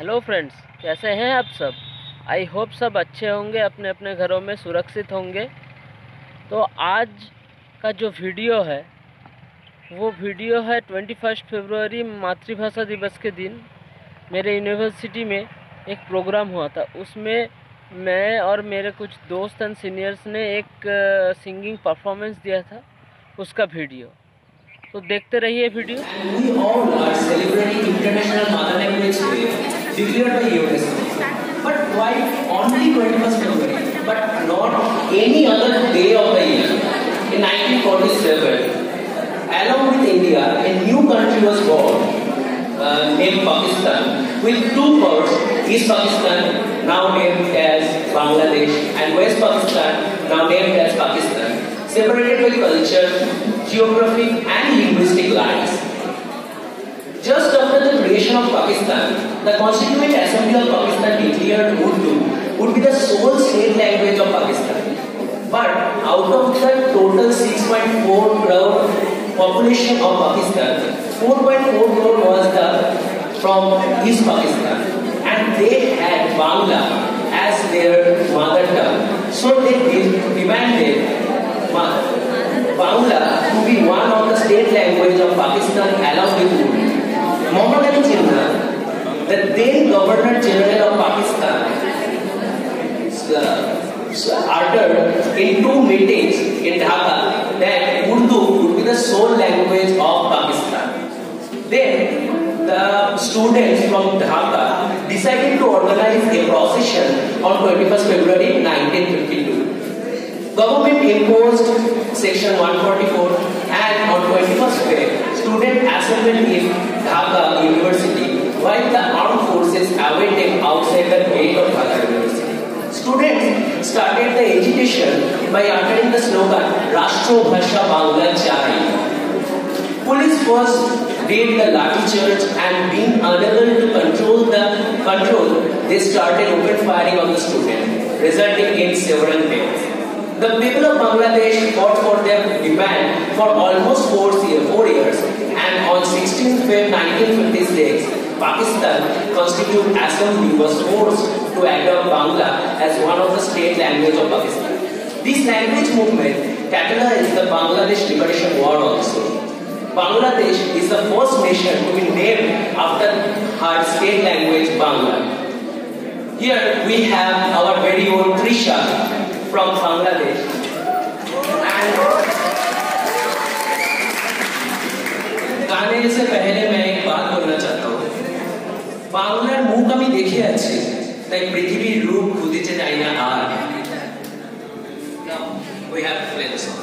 Hello friends कैसे हैं आप सब? आई होप सब अच्छे होंगे अपने अपने घरों में सुरक्षित होंगे। तो आज का जो वीडियो है, वो वीडियो है ट्वेंटी फ़र्स्ट फेबररी मातृभाषा दिवस के दिन। मेरे यूनिवर्सिटी में एक प्रोग्राम हुआ था। उसमें मैं और मेरे कुछ दोस्त एंड सीनियर्स ने एक सिंगिंग परफॉर्मेंस दिया था, उसका वीडियो। तो देखते रहिए video. Declared by UNESCO. But why only 21st February, but not any other day of the year? In 1947, along with India, a new country was born uh, named Pakistan with two parts, East Pakistan, now named as Bangladesh, and West Pakistan, now named as Pakistan, separated by culture, geography, and linguistic lines. Just after the creation of Pakistan, the Constituent Assembly of Pakistan declared Urdu would be the sole state language of Pakistan. But out of the total 6.4 crore population of Pakistan, 4.4 crore was the from East Pakistan, and they had Bangla as their mother tongue. So they de- demanded Ma- Bangla to be one of the state language of Pakistan along with Urdu. Muhammad Ali Jinnah, Governor General of Pakistan, ordered in two meetings in Dhaka that Urdu would be the sole language of Pakistan. Then the students from Dhaka decided to organize a procession on 21st February 1952. Government imposed section 144 and on 21st February, student assembled in Dhaka University while the armed forces awaited outside the gate of Dhaka University. Students started the agitation by uttering the slogan Rashtra Bhasha Bangla Chai. Police first did the lathi charge and being unable to control the control, they started open firing on the students, resulting in several deaths. The people of Bangladesh fought for their demand for almost four, year, four years, and on 16 Feb 1956, Pakistan Constituent Assembly was forced to adopt Bangla as one of the state language of Pakistan. This language movement catalyzed the Bangladesh Liberation War also. Bangladesh is the first nation to be named after her state language Bangla. Here we have our very own Trisha from Bangladesh. And गाने से पहले मैं एक बात बोलना चाहता বাংলার মুখ আমি দেখে আছি, তাই পৃথিবীর রূপ খুঁজেছে যায় না আর। We have to